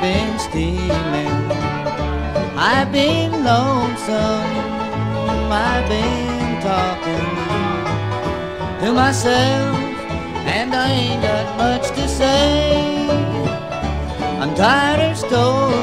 I've been stealing. I've been lonesome. I've been talking to myself, and I ain't got much to say. I'm tired of stories.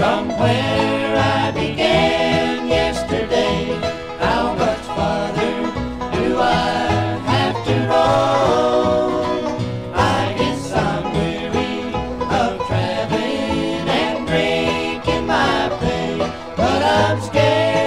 From where I began yesterday, how much farther do I have to go? I guess I'm weary of traveling and drinking my pain, but I'm scared.